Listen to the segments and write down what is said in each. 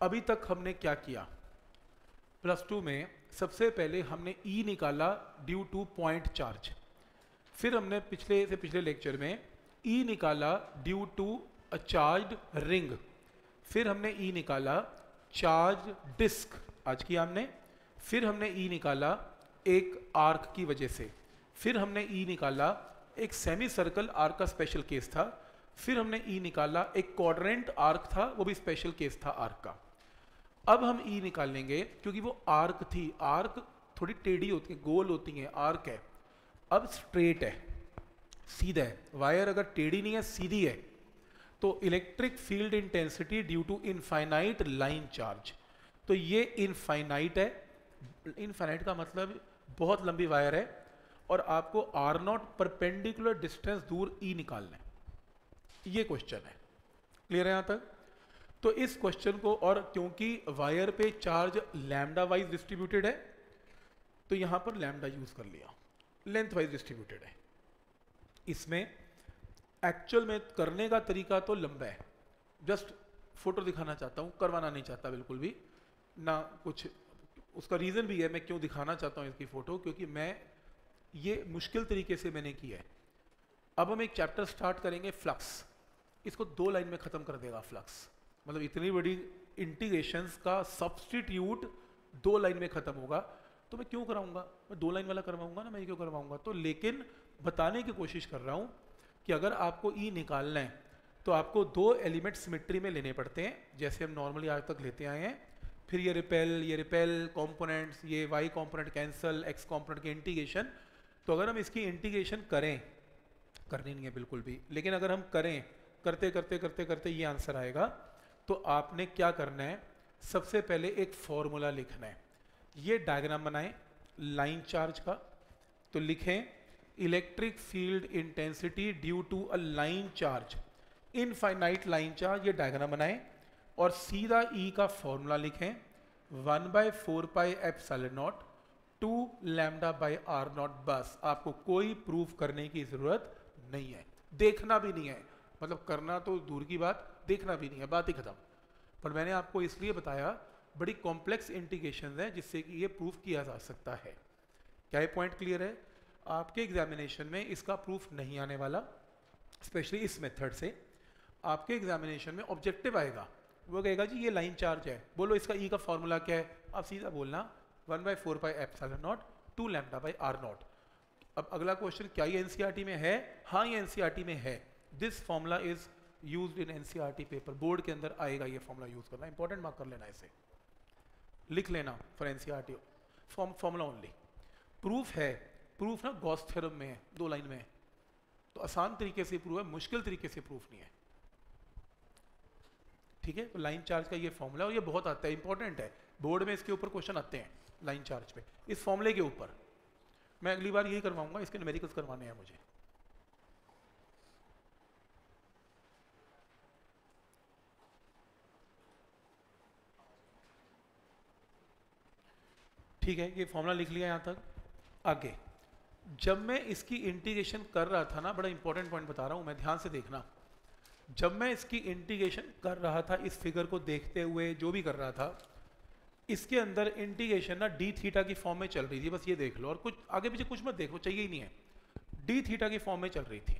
अभी तक हमने क्या किया? प्लस टू में सबसे पहले हमने ई निकाला ड्यू टू पॉइंट चार्ज फिर हमने पिछले से पिछले लेक्चर में ई निकाला due to a charge ring फिर हमने ई निकाला चार्ज डिस्क आज किया हमने। फिर हमने ई निकाला एक आर्क की वजह से। फिर हमने ई निकाला एक सेमी सर्कल आर्क का स्पेशल केस था। फिर हमने ई निकाला एक क्वाड्रेंट आर्क था, वो भी स्पेशल केस था आर्क का। अब हम ई निकाल लेंगे, क्योंकि वो आर्क थी। आर्क थोड़ी टेढ़ी होती है, गोल होती है, आर्क है। अब स्ट्रेट है, सीधा है। वायर अगर टेढ़ी नहीं है, सीधी है। तो electric field intensity due to infinite line charge. तो ये इनफाइनाइट है। इनफाइनाइट का मतलब बहुत लंबी वायर है, और आपको आर नॉट परपेंडिकुलर डिस्टेंस दूर ई निकालना है। ये क्वेश्चन है। क्लियर है यहाँ तक? तो इस क्वेश्चन को और क्योंकि वायर पे चार्ज लैमडा वाइज डिस्ट्रीब्यूटेड है तो यहाँ पर लैमडा यूज़ कर लिया। लेंथ वाइज डिस्ट्रीब्यूटेड है। इसमें एक्चुअल में करने का तरीका तो लंबा है। जस्ट फ़ोटो दिखाना चाहता हूँ, करवाना नहीं चाहता बिल्कुल भी। ना कुछ, उसका रीज़न भी है, मैं क्यों दिखाना चाहता हूँ इसकी फ़ोटो क्योंकि मैं, ये मुश्किल तरीके से मैंने किया है। अब हम एक चैप्टर स्टार्ट करेंगे फ्लक्स इसको दो लाइन में ख़त्म कर देगा फ्लक्स मतलब इतनी बड़ी इंटीग्रेशंस का सब्सटीट्यूट दो लाइन में ख़त्म होगा। तो मैं क्यों कराऊँगा? मैं दो लाइन वाला करवाऊँगा ना, मैं क्यों करवाऊँगा? तो लेकिन बताने की कोशिश कर रहा हूँ कि अगर आपको ई निकालना है तो आपको दो एलिमेंट सिमेट्री में लेने पड़ते हैं, जैसे हम नॉर्मली आज तक लेते आए हैं। फिर ये रिपेल ये रिपेल कंपोनेंट्स ये Y component cancel X component की इंटीग्रेशन तो अगर हम इसकी इंटीग्रेशन करें, करनी नहीं है बिल्कुल भी, लेकिन अगर हम करें, करते करते करते करते ये आंसर आएगा तो आपने क्या करना है? सबसे पहले एक फॉर्मूला लिखना है। ये डायग्राम बनाएँ लाइन चार्ज का। तो लिखें electric field intensity due to a line charge infinite line charge ये डायग्राम बनाएँ। और सीधा ई e का फॉर्मूला लिखें। One by four pi epsilon naught two lambda by R naught बस। आपको कोई प्रूफ करने की ज़रूरत नहीं है। देखना भी नहीं है। मतलब करना तो दूर की बात। देखना भी नहीं है, बात ही खत्म। पर मैंने आपको इसलिए बताया, बड़ी कॉम्प्लेक्स इंटीग्रेशन है जिससे कि ये प्रूफ किया जा सकता है। क्या ये पॉइंट क्लियर है? आपके एग्जामिनेशन में इसका प्रूफ नहीं आने वाला स्पेशली इस मेथड से। आपके एग्जामिनेशन में ऑब्जेक्टिव आएगा। वो कहेगा, जी, ये लाइन चार्ज है। बोलो, इसका ई e का फॉर्मूला क्या है? आप सीधा बोलना one by four by F naught two lambda by R naught अब अगला क्वेश्चन क्या ये एनसीईआरटी में है? हाँ ये एनसीईआरटी में है। This formula is use in NCERT paper board के अंदर आएगा ये फॉर्मूला यूज़ करना। इंपॉर्टेंट मार्क कर लेना इसे। लिख लेना for NCERT form formula only proof है। प्रूफ ना गॉस थ्योरम में है, दो लाइन में है। तो आसान तरीके से प्रूफ है, मुश्किल तरीके से प्रूफ नहीं है। ठीक है? तो लाइन चार्ज का ये फॉर्मूला और ये बहुत आता है इंपॉर्टेंट है। बोर्ड में इसके ऊपर क्वेश्चन आते हैं लाइन चार्ज पे। इस फॉर्मूले के ऊपर। मैं अगली बार यही करवाऊँगा, इसके न्यूमेरिकल्स करवाने हैं मुझे। ठीक है, ये फॉर्मूला लिख लिया यहाँ तक। आगे, जब मैं इसकी इंटीग्रेशन कर रहा था ना, बड़ा इंपॉर्टेंट पॉइंट बता रहा हूँ, मैं ध्यान से देखना। जब मैं इसकी इंटीग्रेशन कर रहा था, इस फिगर को देखते हुए जो भी कर रहा था, इसके अंदर इंटीग्रेशन ना डी थीटा की फॉर्म में चल रही थी, बस ये देख लो और कुछ, आगे पीछे कुछ मत देखो, चाहिए ही नहीं है। डी थीटा की फॉर्म में चल रही थी।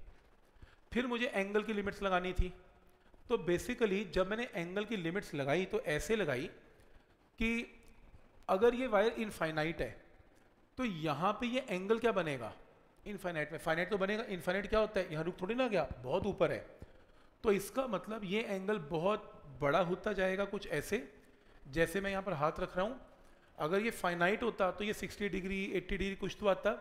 फिर मुझे एंगल की लिमिट्स लगानी थी। तो बेसिकली जब मैंने एंगल की लिमिट्स लगाई तो ऐसे लगाई कि अगर ये वायर इनफाइनाइट है तो यहाँ पे ये एंगल क्या बनेगा? इनफाइनाइट में फाइनाइट तो बनेगा इनफाइनाइट क्या होता है? यहाँ रुक थोड़ी ना गया, बहुत ऊपर है। तो इसका मतलब ये एंगल बहुत बड़ा होता जाएगा कुछ ऐसे, जैसे मैं यहाँ पर हाथ रख रहा हूँ। अगर ये फाइनाइट होता तो ये 60 डिग्री 80 डिग्री कुछ तो आता।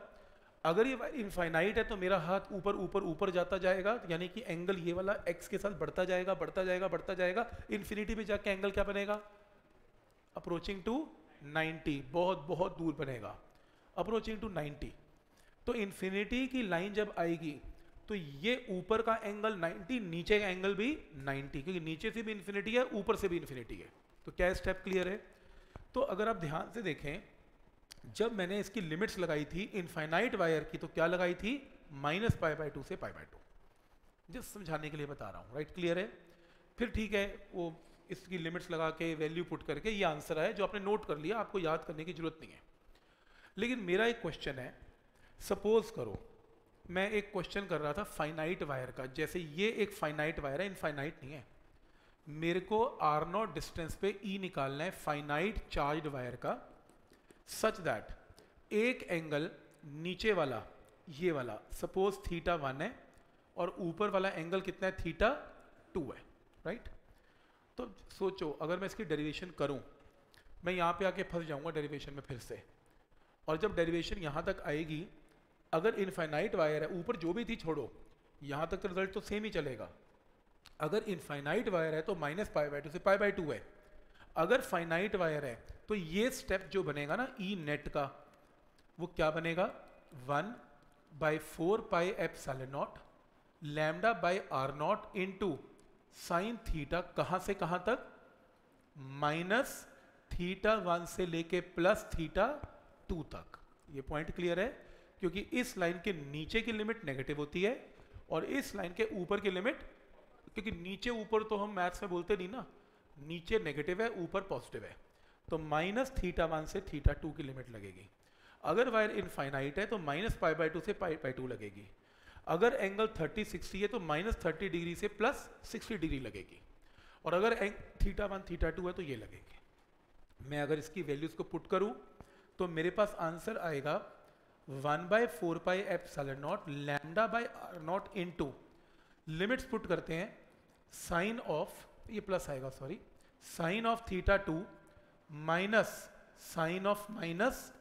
अगर ये इनफाइनाइट है तो मेरा हाथ ऊपर ऊपर ऊपर जाता जाएगा, यानी कि एंगल ये वाला एक्स के साथ बढ़ता जाएगा बढ़ता जाएगा बढ़ता जाएगा। इन्फिनिटी में जाके एंगल क्या बनेगा? अप्रोचिंग टू 90 बहुत बहुत दूर बनेगा। अप्रोचिंग टू 90 तो इन्फिनिटी की लाइन जब आएगी तो ये ऊपर का एंगल 90 नीचे का एंगल भी 90 क्योंकि नीचे से भी इन्फिनिटी है, ऊपर से भी इन्फिनिटी है। तो क्या स्टेप क्लियर है? तो अगर आप ध्यान से देखें, जब मैंने इसकी लिमिट्स लगाई थी इनफाइनाइट वायर की तो क्या लगाई थी? माइनस पाई बाई टू से पाई बाय टू जस्ट समझाने के लिए बता रहा हूँ राइट क्लियर है? फिर ठीक है, वो इसकी लिमिट्स लगा के, वैल्यू पुट करके ये आंसर आया, जो आपने नोट कर लिया, आपको याद करने की ज़रूरत नहीं है। लेकिन मेरा एक क्वेश्चन है सपोज़ करो, मैं एक क्वेश्चन कर रहा था फाइनाइट वायर का, जैसे ये एक फाइनाइट वायर है इनफाइनाइट नहीं है। मेरे को आर नॉट डिस्टेंस पे ई निकालना है फाइनाइट चार्ज वायर का सच दैट एक एंगल नीचे वाला, ये वाला सपोज़ थीटा वन है, और ऊपर वाला एंगल कितना है थीटा टू है राइट तो सोचो, अगर मैं इसकी डेरिवेशन करूँ, मैं यहाँ पे आके फंस जाऊँगा डेरिवेशन में फिर से। और जब डेरिवेशन यहाँ तक आएगी, अगर इनफाइनाइट वायर है, ऊपर जो भी थी छोड़ो, यहाँ तक तो रिज़ल्ट तो सेम ही चलेगा। अगर इनफाइनाइट वायर है तो माइनस पाई बाई टू से पाई बाई टू है। अगर फाइनाइट वायर है तो ये स्टेप जो बनेगा ना ई e नेट का, वो क्या बनेगा? One by four pi app naught lambda by R naught into sine theta कहाँ से कहाँ तक? माइनस थीटा वन से लेके प्लस थीटा टू तक। ये पॉइंट क्लियर है? क्योंकि इस लाइन के नीचे की लिमिट नेगेटिव होती है और इस लाइन के ऊपर की लिमिट क्योंकि नीचे ऊपर तो हम मैथ्स में बोलते नहीं ना, नीचे नेगेटिव है, ऊपर पॉजिटिव है। तो माइनस थीटा वन से थीटा टू की लिमिट लगेगी। अगर वायर इनफाइनाइट है तो माइनस पाई बाई टू से पाई बाई टू लगेगी। अगर एंगल 30 60 है तो माइनस थर्टी डिग्री से प्लस 60 डिग्री लगेगी। और अगर थीटा वन थीटा टू है तो ये लगेगी। मैं अगर इसकी वैल्यूज़ को पुट करूँ तो मेरे पास आंसर आएगा one by four pi epsilon naught lambda by R naught into limits put करते हैं। साइन ऑफ़ ये प्लस आएगा sorry sine of theta two minus sine of minus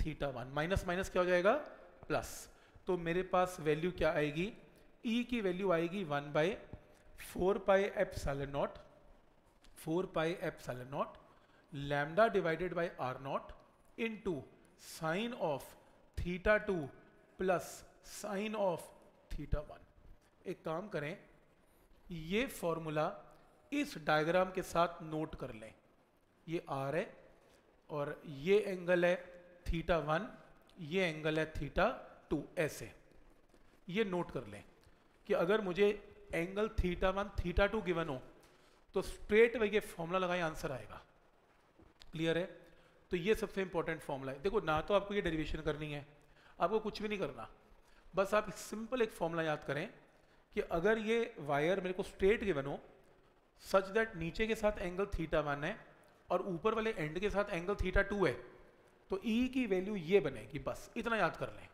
theta one minus minus क्या हो जाएगा? प्लस तो मेरे पास वैल्यू क्या आएगी? ई e की वैल्यू आएगी one by four pi epsilon naught four pi epsilon naught lambda divided by R naught into sine of theta two plus sine of theta one एक काम करें, ये फॉर्मूला इस डायग्राम के साथ नोट कर लें। ये आर है और ये एंगल है थीटा वन ये एंगल है थीटा टू ऐसे ये नोट कर लें कि अगर मुझे angle theta one theta two given हो तो स्ट्रेट वे ये फॉर्मूला लगाए आंसर आएगा। क्लियर है? तो ये सबसे इंपॉर्टेंट फॉर्मूला है। देखो, ना तो आपको ये डेरिवेशन करनी है, आपको कुछ भी नहीं करना। बस आप सिंपल एक फॉर्मूला याद करें कि अगर ये वायर मेरे को स्ट्रेट गिवन हो सच दैट नीचे के साथ एंगल थीटा वन है और ऊपर वाले एंड के साथ एंगल थीटा टू है तो ई e की वैल्यू ये बनेगी। बस, इतना याद कर लें।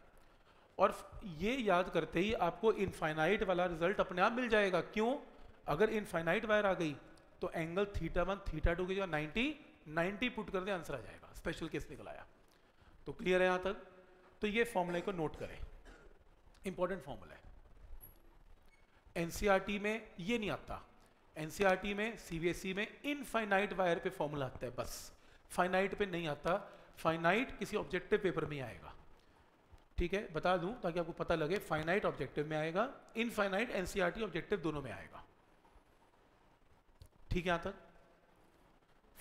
और ये याद करते ही आपको इनफाइनाइट वाला रिज़ल्ट अपने आप मिल जाएगा। क्यों? अगर इनफाइनाइट वायर आ गई तो angle theta one theta two की जगह नाइनटी नाइनटी पुट कर दे आंसर आ जाएगा। स्पेशल केस निकल आया। तो क्लियर है यहाँ तक? तो ये फॉर्मूले को नोट करें। इंपॉर्टेंट फॉर्मूला है। एनसीआरटी में ये नहीं आता। एनसीआरटी में सीबीएसई में इनफाइनाइट वायर पे फॉर्मूला आता है, बस। फाइनाइट पे नहीं आता। फाइनाइट किसी ऑब्जेक्टिव पेपर में आएगा। ठीक है, बता दूँ ताकि आपको पता लगे फाइनाइट ऑब्जेक्टिव में आएगा इनफाइनाइट एनसीईआरटी ऑब्जेक्टिव दोनों में आएगा। ठीक है यहाँ तक?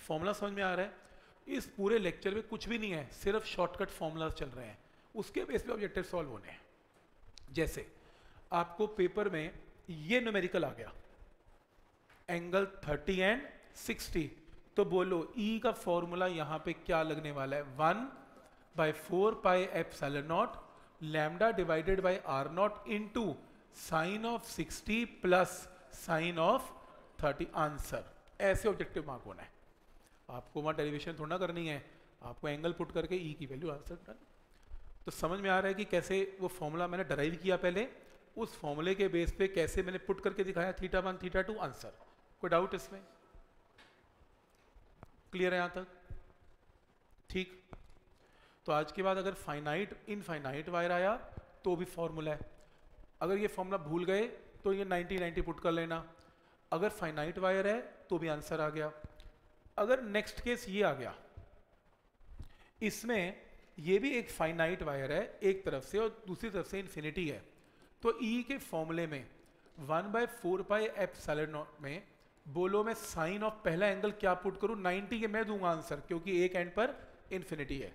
फॉर्मूला समझ में आ रहा है? इस पूरे लेक्चर में कुछ भी नहीं है, सिर्फ़ शॉर्टकट फॉर्मूलाज चल रहे हैं। उसके बेस पे ऑब्जेक्टिव सॉल्व होने हैं। जैसे, आपको पेपर में ये न्यूमेरिकल आ गया। एंगल 30 एंड 60 तो बोलो E का फॉर्मूला यहाँ पे क्या लगने वाला है? One by four pi epsilon naught lambda divided by R naught into sine of 60 plus sine of 30 answer ऐसे ऑब्जेक्टिव मार्क होना है। आपको वहाँ डेरिवेशन थोड़ा करनी है। आपको एंगल पुट करके ई e की वैल्यू आंसर करना तो समझ में आ रहा है कि कैसे वो फॉर्मूला मैंने डराइव किया पहले? उस फॉर्मूले के बेस पे कैसे मैंने पुट करके दिखाया? Theta one theta two answer कोई डाउट इसमें? क्लियर है यहाँ तक? ठीक। तो आज के बाद अगर फाइनाइट इनफाइनाइट वायर आया तो भी फॉर्मूला है। अगर ये फॉर्मूला भूल गए तो ये 90 90 पुट कर लेना। अगर फाइनाइट वायर है तो भी आंसर आ गया। अगर नेक्स्ट केस ये आ गया, इसमें ये भी एक फाइनाइट वायर है, एक तरफ़ से और दूसरी तरफ़ से इन्फिनिटी है। तो ई e के फॉर्मूले में one by four pi F naught में बोलो मैं साइन ऑफ़ पहला एंगल क्या पुट करूँ? 90 के मैं दूँगा आंसर क्योंकि एक एंड पर इन्फिनिटी है।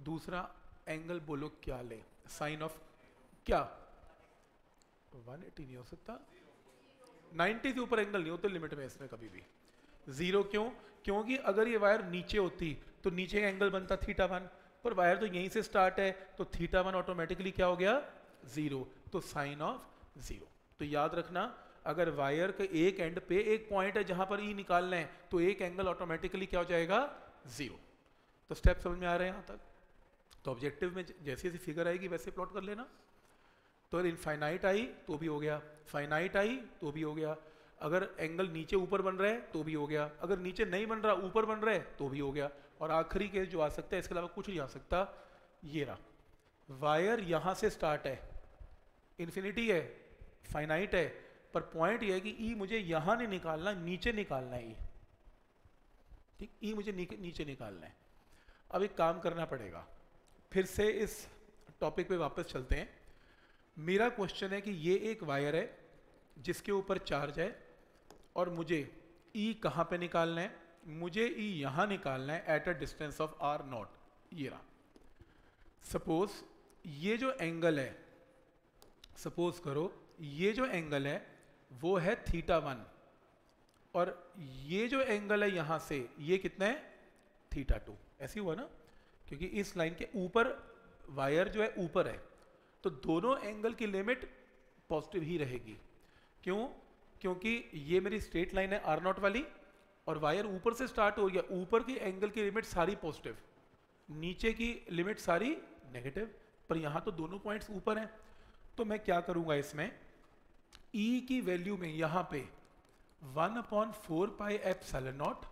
दूसरा एंगल बोलो क्या ले? साइन ऑफ़ क्या? 180 नहीं हो सकता। 90 से ऊपर एंगल नहीं होते लिमिट में इसमें कभी भी। ज़ीरो क्यों? क्योंकि अगर ये वायर नीचे होती तो नीचे एंगल बनता थीटा वन पर वायर तो यहीं से स्टार्ट है तो थीटा वन ऑटोमेटिकली क्या हो गया? ज़ीरो तो साइन ऑफ़ ज़ीरो तो याद रखना, अगर वायर के एक एंड पे एक पॉइंट है जहाँ पर ई निकालना है तो एक एंगल ऑटोमेटिकली क्या हो जाएगा? ज़ीरो तो स्टेप समझ में आ रहे हैं यहाँ तक? तो ऑब्जेक्टिव में जैसी जैसी फिगर आएगी, वैसे प्लॉट कर लेना। तो अगर इनफाइनाइट आई तो भी हो गया। फाइनाइट आई तो भी हो गया। अगर एंगल नीचे ऊपर बन रहा है तो भी हो गया। अगर नीचे नहीं बन रहा, ऊपर बन रहा है तो भी हो गया। और आखिरी केस जो आ सकता है, इसके अलावा कुछ नहीं आ सकता। ये रहा। वायर यहाँ से स्टार्ट है। इन्फिनिटी है। फाइनाइट है। पर पॉइंट ये है कि ई मुझे यहाँ नहीं निकालना, नीचे निकालना है ई ठीक? ई मुझे नीचे निकालना है। अब एक काम करना पड़ेगा। फिर से इस टॉपिक पे वापस चलते हैं। मेरा क्वेश्चन है कि ये एक वायर है, जिसके ऊपर चार्ज है, और मुझे ई e कहाँ पे निकालना है? मुझे ई e यहाँ निकालना है at a distance of R naught ये रहा। सपोज़ ये जो एंगल है सपोज़ करो, ये जो एंगल है, वो है थीटा वन और ये जो एंगल है यहाँ से, ये कितना है? थीटा टू ऐसे हुआ ना? क्योंकि इस लाइन के ऊपर वायर जो है ऊपर है तो दोनों एंगल की लिमिट पॉजिटिव ही रहेगी। क्यों? क्योंकि ये मेरी स्ट्रेट लाइन है आर नॉट वाली, और वायर ऊपर से स्टार्ट हो गया, ऊपर की एंगल की लिमिट सारी पॉजिटिव नीचे की लिमिट सारी नेगेटिव पर यहाँ तो दोनों पॉइंट्स ऊपर हैं। तो मैं क्या करूँगा इसमें? E की वैल्यू में यहाँ पे one upon four pi epsilon naught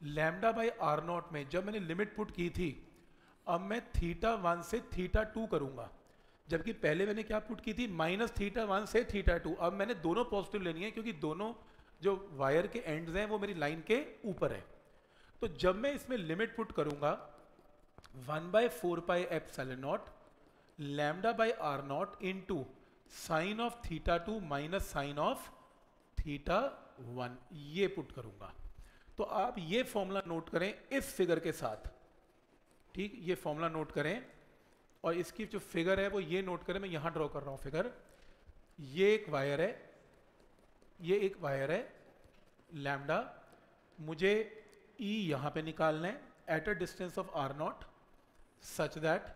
lambda by R naught में जब मैंने लिमिट पुट की थी अब मैं थीटा वन से थीटा टू करूँगा। जबकि पहले मैंने क्या पुट की थी? माइनस थीटा वन से थीटा टू। अब मैंने दोनों पॉजिटिव लेनी है क्योंकि दोनों जो वायर के एंड्स हैं वो मेरी लाइन के ऊपर है। तो जब मैं इसमें लिमिट पुट करूँगा one by four pi epsilon naught lambda by R naught into sine of theta two minus sine of theta one ये पुट करूँगा। तो आप ये फॉर्मूला नोट करें इस फिगर के साथ। ठीक, ये फॉर्मूला नोट करें, और इसकी जो फिगर है, वो ये नोट करें, मैं यहाँ ड्रॉ कर रहा हूँ फिगर ये एक वायर है, ये एक वायर है लैमडा मुझे ई e यहाँ पे निकालना है at a distance of R naught such that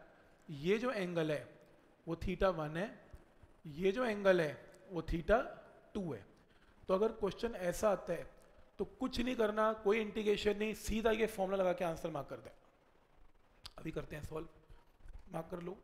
ये जो एंगल है, वो थीटा वन है, ये जो एंगल है, वो थीटा टू है। तो अगर क्वेश्चन ऐसा आता है तो कुछ नहीं करना, कोई इंटीग्रेशन नहीं, सीधा ये फॉर्मूला लगा के आंसर मार्क कर दे। अभी करते हैं सॉल्व मार्क कर लो।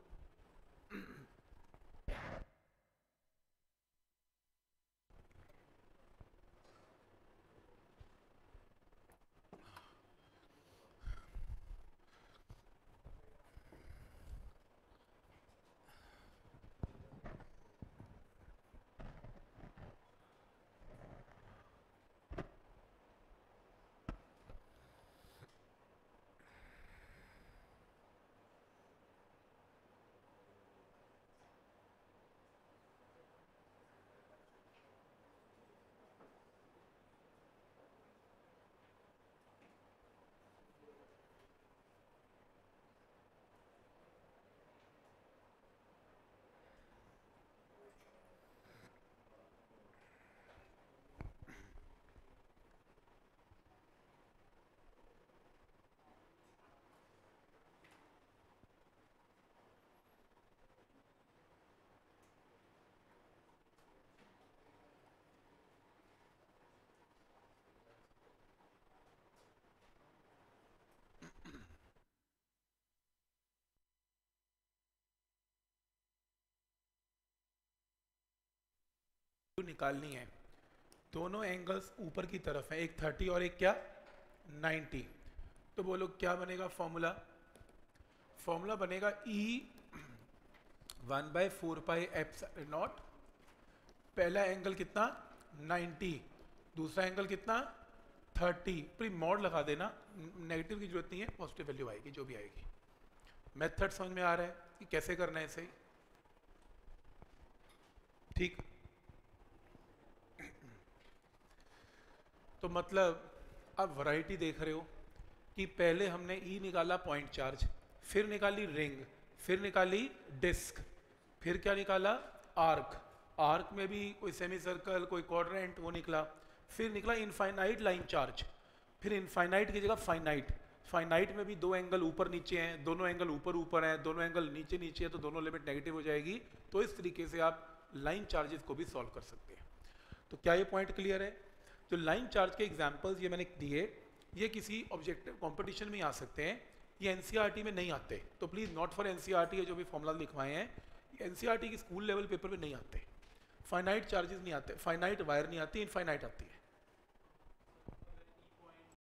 निकालनी है। दोनों एंगल्स ऊपर की तरफ़ है, एक 30 और एक क्या? 90 तो बोलो, क्या बनेगा फॉर्मूला फॉर्मूला बनेगा E one by four pi F naught पहला एंगल कितना? 90 दूसरा एंगल कितना? 30 प्री मॉड लगा देना। नेगेटिव की ज़रूरत नहीं है पॉजिटिव वैल्यू आएगी, जो भी आएगी। मेथड समझ में आ रहा है कि कैसे करना है इसे। ठीक? तो मतलब आप वैरायटी देख रहे हो कि पहले हमने ई e निकाला पॉइंट चार्ज फिर निकाली रिंग फिर निकाली डिस्क फिर क्या निकाला? आर्क आर्क में भी कोई सेमी सर्कल कोई क्वाड्रेंट वो निकला। फिर निकला इनफाइनाइट लाइन चार्ज फिर इनफाइनाइट की जगह फाइनाइट फाइनाइट में भी दो एंगल ऊपर नीचे हैं, दोनों एंगल ऊपर ऊपर हैं, दोनों एंगल नीचे नीचे है तो दोनों लिमिट नेगेटिव हो जाएगी। तो इस तरीके से आप लाइन चार्जेस को भी सॉल्व कर सकते हैं। तो क्या ये पॉइंट क्लियर है? जो लाइन चार्ज के एग्जाम्पल्स ये मैंने दिए, ये किसी ऑब्जेक्टिव कॉम्पिटिशन में आ सकते हैं। ये एन में नहीं आते। तो please note for N C जो भी फॉर्मूला लिखवाए हैं एन के स्कूल लेवल पेपर में नहीं आते। फाइनाइट चार्जेस नहीं आते फाइनाइट वायर नहीं आती इनफाइनाइट आती है।